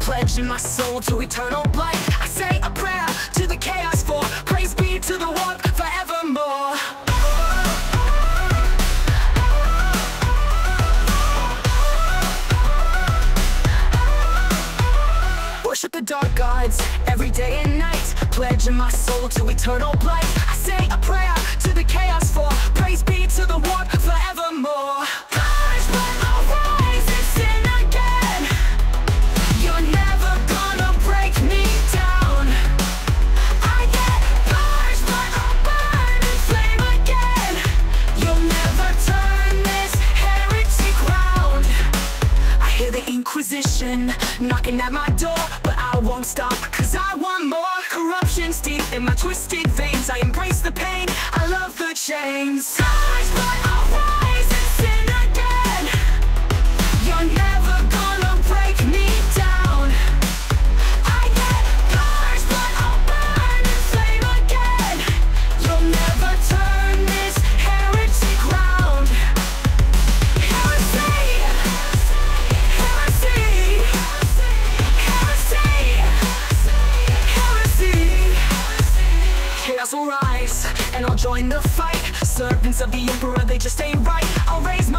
pledging my soul to eternal life. I say a prayer to the chaos for praise be to the one forevermore. Worship the dark gods every day and night, pledging my soul to eternal life. I say a prayer to the chaos the knocking at my door, but I won't stop, cause I want more. Corruption's deep in my twisted veins. I embrace the pain, I love the chains. And I'll join the fight. Servants of the Emperor, they just ain't right. I'll raise